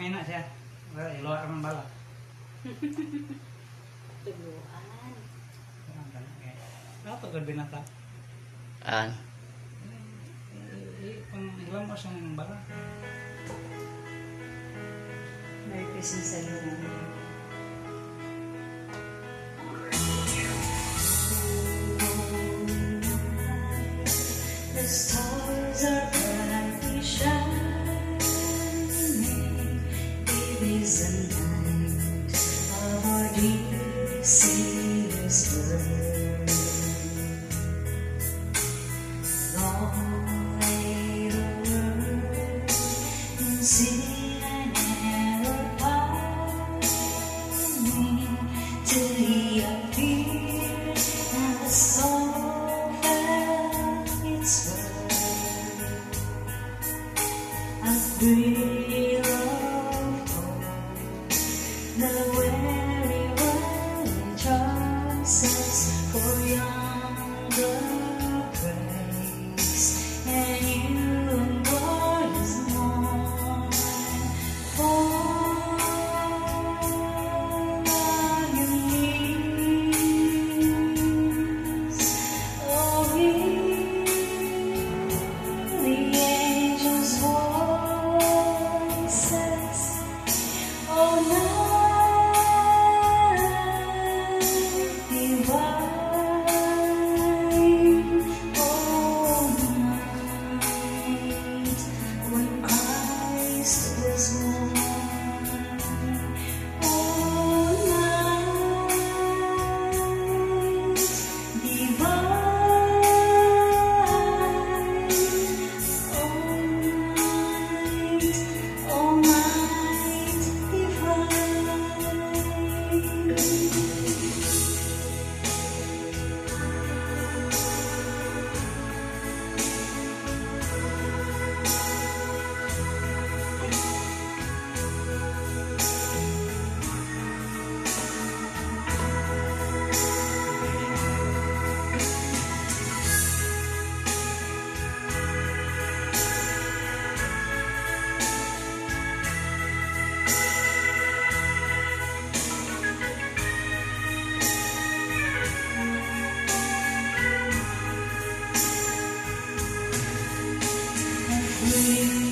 Amena siya. Wala, iluwa ang bala. Tuluan. Ano to? An? Kung ilan mo siyang bala. Merry Christmas. It is the night of our dear. Long lay the world in sin and error till He appeared and the soul felt its worth. For yonder We